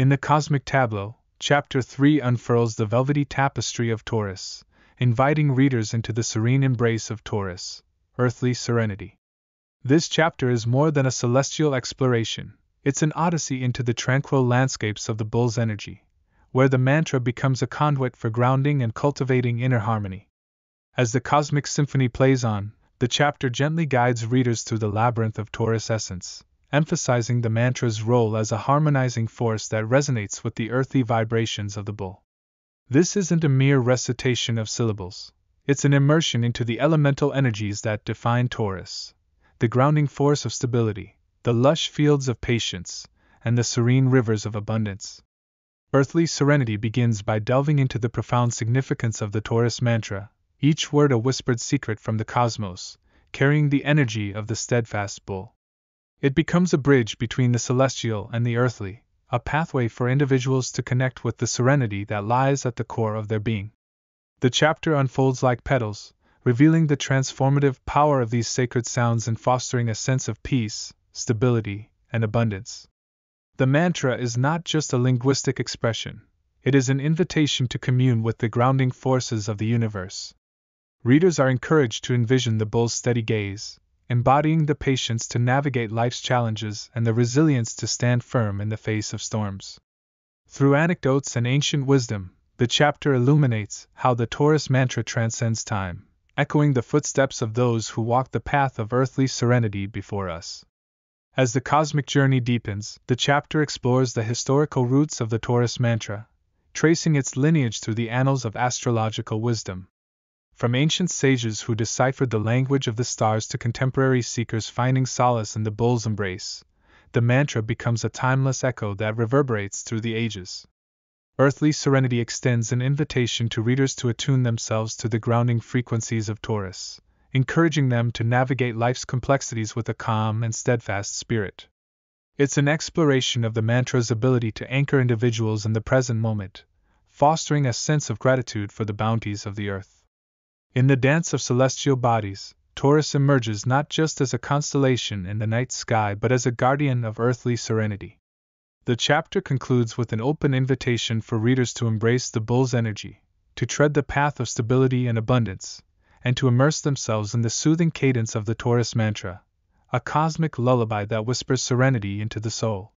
In the Cosmic Tableau, Chapter 3 unfurls the velvety tapestry of Taurus, inviting readers into the serene embrace of Taurus, earthly serenity. This chapter is more than a celestial exploration, it's an odyssey into the tranquil landscapes of the bull's energy, where the mantra becomes a conduit for grounding and cultivating inner harmony. As the cosmic symphony plays on, the chapter gently guides readers through the labyrinth of Taurus essence, emphasizing the mantra's role as a harmonizing force that resonates with the earthy vibrations of the bull. This isn't a mere recitation of syllables, it's an immersion into the elemental energies that define Taurus the grounding force of stability, the lush fields of patience, and the serene rivers of abundance. Earthly serenity begins by delving into the profound significance of the Taurus mantra, each word a whispered secret from the cosmos, carrying the energy of the steadfast bull. It becomes a bridge between the celestial and the earthly, a pathway for individuals to connect with the serenity that lies at the core of their being. The chapter unfolds like petals, revealing the transformative power of these sacred sounds in fostering a sense of peace, stability, and abundance. The mantra is not just a linguistic expression, it is an invitation to commune with the grounding forces of the universe. Readers are encouraged to envision the bull's steady gaze, embodying the patience to navigate life's challenges and the resilience to stand firm in the face of storms. Through anecdotes and ancient wisdom, the chapter illuminates how the Taurus mantra transcends time, echoing the footsteps of those who walked the path of earthly serenity before us. As the cosmic journey deepens, the chapter explores the historical roots of the Taurus mantra, tracing its lineage through the annals of astrological wisdom. From ancient sages who deciphered the language of the stars to contemporary seekers finding solace in the bull's embrace, the mantra becomes a timeless echo that reverberates through the ages. Earthly Serenity extends an invitation to readers to attune themselves to the grounding frequencies of Taurus encouraging them to navigate life's complexities with a calm and steadfast spirit. It's an exploration of the mantra's ability to anchor individuals in the present moment, fostering a sense of gratitude for the bounties of the earth. In the dance of celestial bodies, Taurus emerges not just as a constellation in the night sky but as a guardian of earthly serenity. The chapter concludes with an open invitation for readers to embrace the bull's energy, to tread the path of stability and abundance, and to immerse themselves in the soothing cadence of the Taurus mantra, a cosmic lullaby that whispers serenity into the soul.